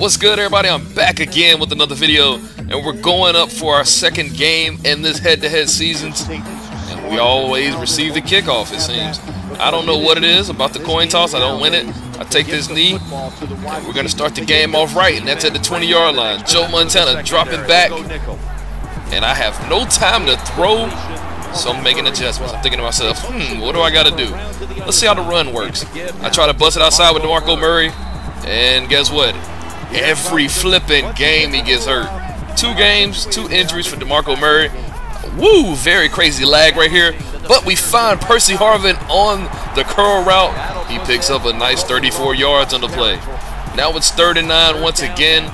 What's good everybody? I'm back again with another video and we're going up for our second game in this head-to-head -head season and we always receive the kickoff it seems. I don't know what it is about the coin toss. I don't win it. I take this knee and we're going to start the game off right and that's at the 20 yard line. Joe Montana dropping back and I have no time to throw so I'm making adjustments. I'm thinking to myself, hmm, what do I got to do? Let's see how the run works. I try to bust it outside with DeMarco Murray and guess what? Every flipping game he gets hurt. Two games, two injuries for DeMarco Murray. Woo, very crazy lag right here. But we find Percy Harvin on the curl route. He picks up a nice 34 yards on the play. Now it's third and nine once again.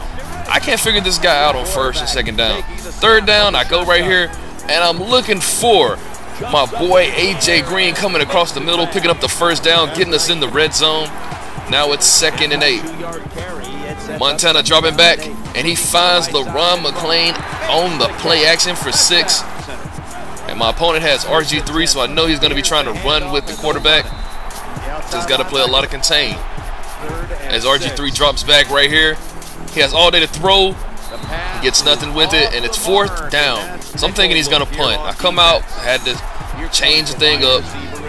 I can't figure this guy out on first and second down. Third down, I go right here, and I'm looking for my boy AJ Green coming across the middle, picking up the first down, getting us in the red zone. Now it's second and eight. Montana dropping back, and he finds LeRon McClain on the play action for six. And my opponent has RG3, so I know he's going to be trying to run with the quarterback. Just got to play a lot of contain. As RG3 drops back right here, he has all day to throw. He gets nothing with it, and it's fourth down. So I'm thinking he's going to punt. I come out, had to change the thing up,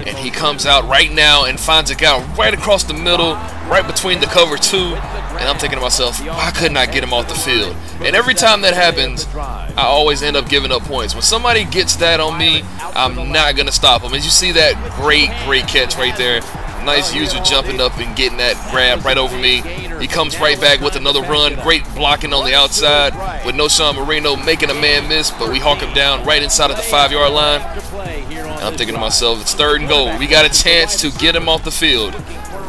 and he comes out right now and finds a guy right across the middle, right between the cover two, and I'm thinking to myself, why couldn't I get him off the field? And every time that happens, I always end up giving up points. When somebody gets that on me, I'm not going to stop them. As you see that great, great catch right there, nice user jumping up and getting that grab right over me. He comes right back with another run. Great blocking on the outside with Knowshon Moreno making a man miss, but we hawk him down right inside of the five-yard line. And I'm thinking to myself, it's third and goal. We got a chance to get him off the field.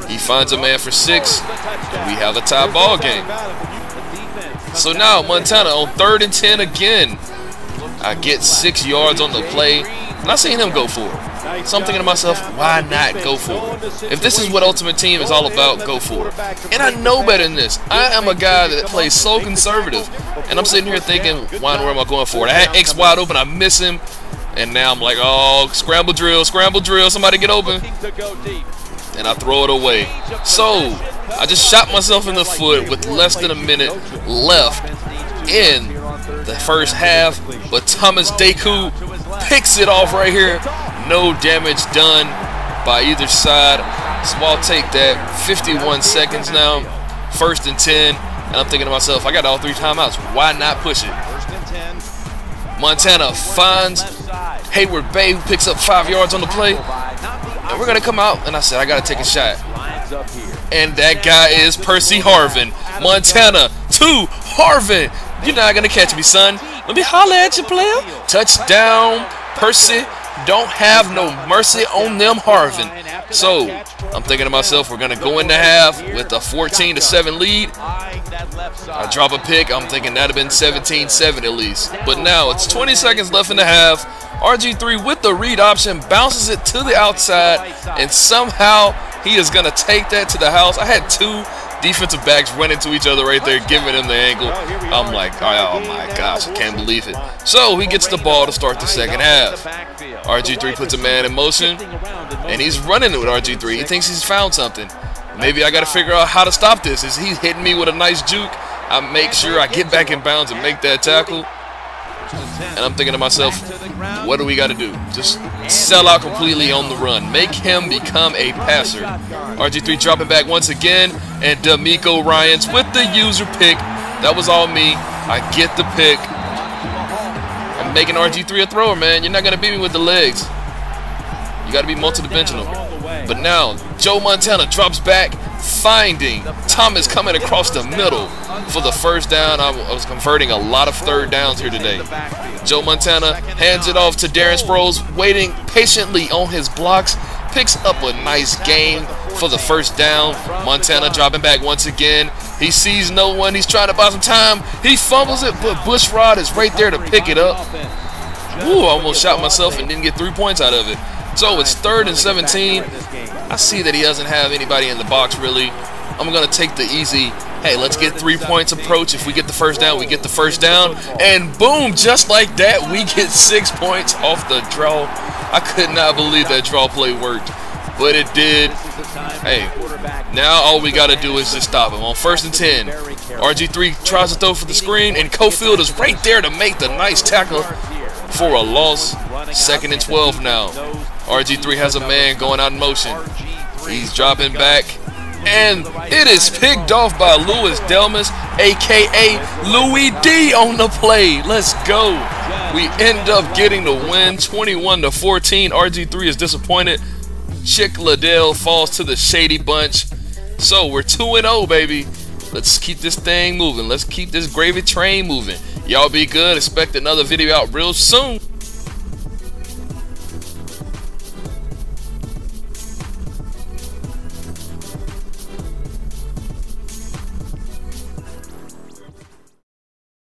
He finds a man for six, we have a tie ball game. So now Montana on third and 10 again. I get six yards on the play. I'm not seeing him go for it. I'm thinking to myself, why not go for it? If this is what Ultimate Team is all about, go for it. And I know better than this. I am a guy that plays so conservative. And I'm sitting here thinking, why where am I going for it? I had X wide open, I miss him. And now I'm like, oh, scramble drill, scramble drill, somebody get open and I throw it away. So, I just shot myself in the foot with less than a minute left in the first half, but Thomas Deku picks it off right here. No damage done by either side. So I'll take that. 51 seconds now, first and 10. And I'm thinking to myself, I got all three timeouts. Why not push it? Montana finds Heyward-Bey, who picks up five yards on the play. And we're going to come out, and I said, I got to take a shot. And that guy is Percy Harvin. Montana to Harvin. You're not going to catch me, son. Let me holler at you, player. Touchdown, Percy. Don't have no mercy on them, Harvin. So, I'm thinking to myself, we're going to go into half with a 14 to 7 lead. I drop a pick. I'm thinking that'd have been 17-7 at least. But now it's 20 seconds left in the half. RG3 with the read option bounces it to the outside, and somehow he is going to take that to the house. I had two defensive backs run into each other right there, giving him the angle. I'm like, oh, oh, my gosh, I can't believe it. So he gets the ball to start the second half. RG3 puts a man in motion, and he's running it with RG3. He thinks he's found something. Maybe I got to figure out how to stop this. Is he hitting me with a nice juke? I make sure I get back in bounds and make that tackle. And I'm thinking to myself, what do we got to do? Just sell out completely on the run. Make him become a passer. RG3 dropping back once again. And DeMeco Ryans with the user pick. That was all me. I get the pick. I'm making RG3 a thrower, man. You're not going to beat me with the legs. You got to be multidimensional. But now, Joe Montana drops back, finding Thomas coming across the middle for the first down. I was converting a lot of third downs here today. Joe Montana hands it off to Darren Sproles, waiting patiently on his blocks, picks up a nice gain for the first down. Montana dropping back once again. He sees no one. He's trying to buy some time. He fumbles it, but Bushrod is right there to pick it up. Ooh, I almost shot myself and didn't get three points out of it. So it's third and 17. I see that he doesn't have anybody in the box really. I'm going to take the easy, hey, let's get three points approach. If we get the first down, we get the first down. And boom, just like that, we get six points off the draw. I could not believe that draw play worked, but it did. Hey, now all we got to do is just stop him. On first and 10, RG3 tries to throw for the screen, and Cofield is right there to make the nice tackle for a loss. Second and 12 now. RG3 has a man going out in motion. He's dropping back. And it is picked off by Louis Delmas, aka Louis D on the play. Let's go. We end up getting the win 21 to 14. RG3 is disappointed. Chick Liddell falls to the Shady Bunch. So we're 2 0, baby. Let's keep this thing moving. Let's keep this gravy train moving. Y'all be good. Expect another video out real soon.